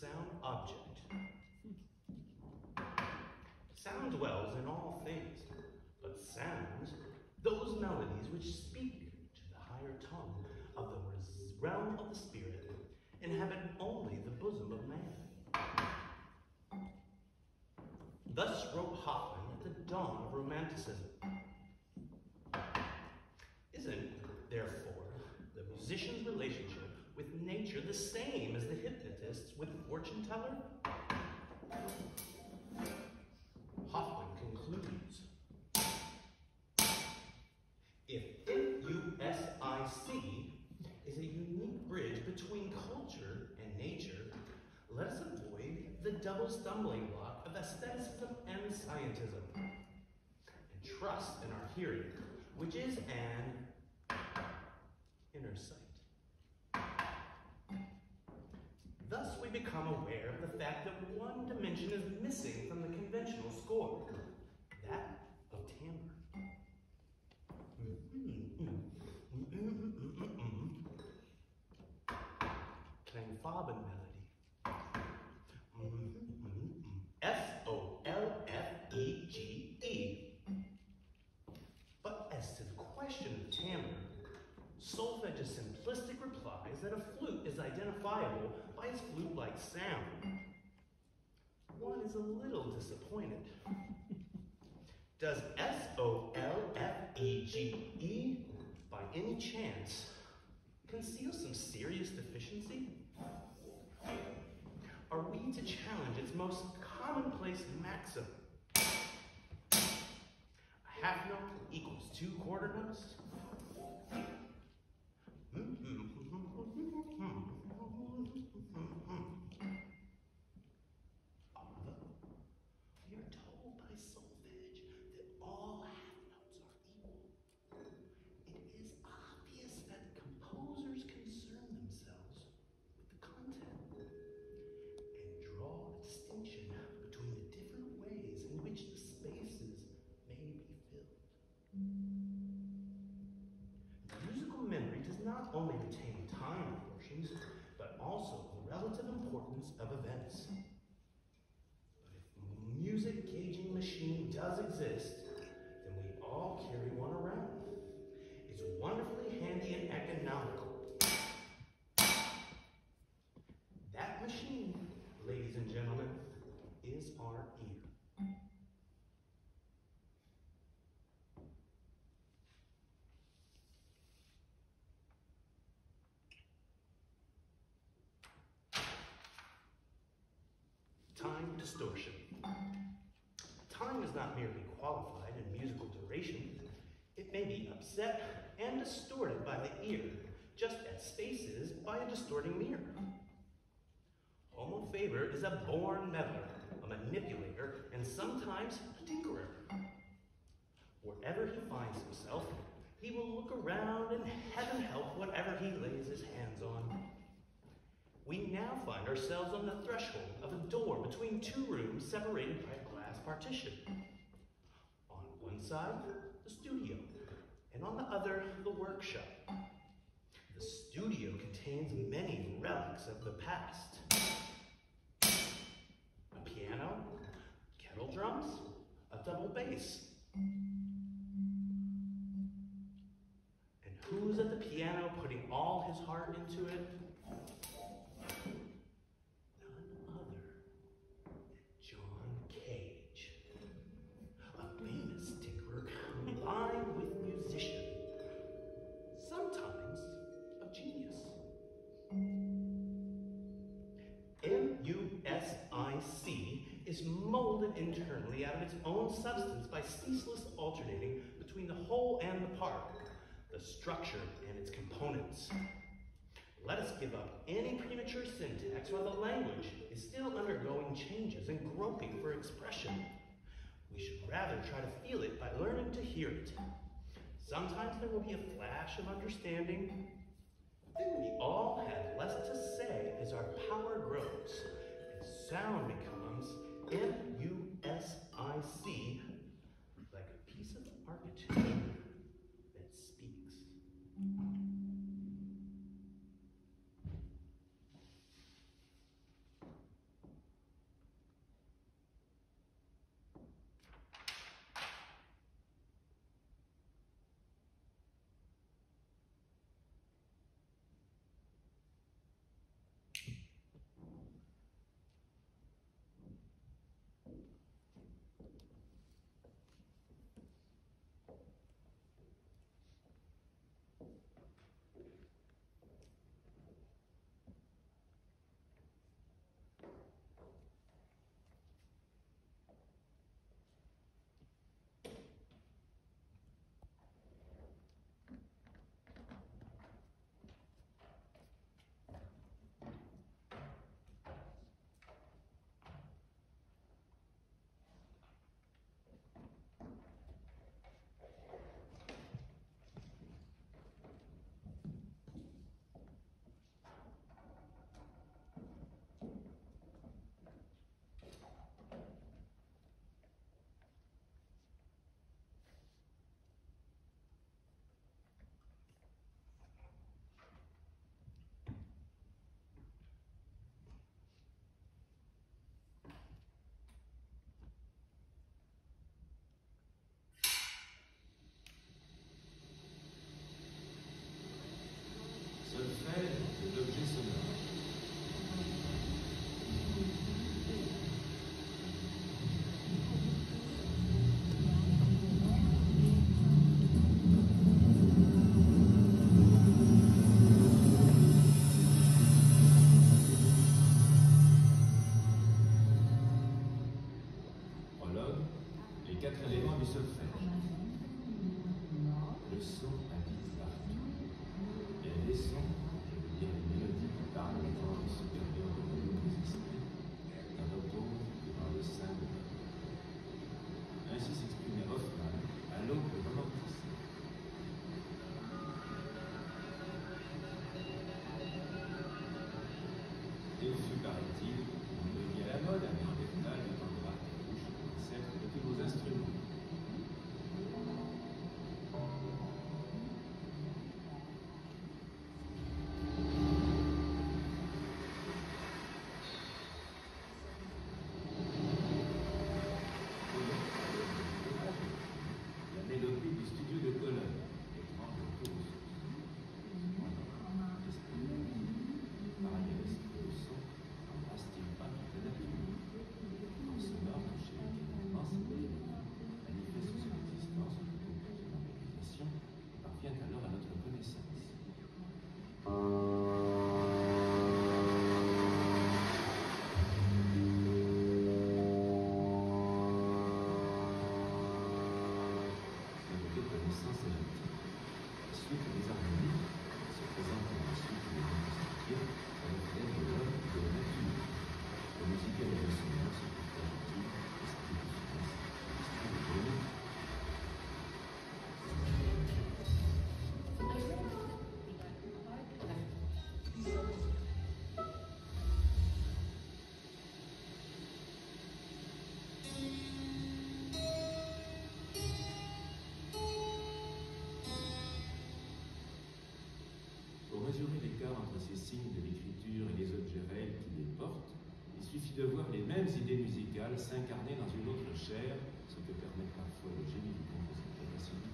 Sound object. Sound dwells in all things, but sounds, those melodies which speak to the higher tongue of the realm of the spirit, inhabit only the bosom of man. Thus wrote Hoffmann at the dawn of Romanticism. Isn't, therefore, the musician's the same as the hypnotists with the fortune teller? Hoffmann concludes. If USIC is a unique bridge between culture and nature, let us avoid the double stumbling block of aestheticism and scientism, and trust in our hearing, which is an inner sight. Become aware of the fact that one dimension is missing from the conventional score, that of timbre. Klangfarben melody. F O L F E G E. But as to the question of timbre, Solfege's simplistic replies that a flute is identifiable by its flute-like sound. One is a little disappointed. Does S-O-L-F-E-G-E, by any chance, conceal some serious deficiency? Are we to challenge its most commonplace maxim? A half note equals two quarter notes? Importance of events. Time distortion. Time is not merely qualified in musical duration. It may be upset and distorted by the ear, just as space is by a distorting mirror. Homo Faber is a born meddler, a manipulator, and sometimes a tinkerer. Wherever he finds himself, he will look around and heaven help whatever he lays his hands on. We now find ourselves on the threshold of a door between two rooms separated by a glass partition. On one side, the studio, and on the other, the workshop. The studio contains many relics of the past. A piano, kettle drums, a double bass. And who's at the piano putting all his heart into it? Ceaseless alternating between the whole and the part, the structure and its components. Let us give up any premature syntax while the language is still undergoing changes and groping for expression. We should rather try to feel it by learning to hear it. Sometimes there will be a flash of understanding. Then we all have less to say as our power grows and sound becomes M-U-S-I-C, de l'écriture et les objets réels qui les portent, il suffit de voir les mêmes idées musicales s'incarner dans une autre chair, ce que permet parfois le génie du compositeur et celui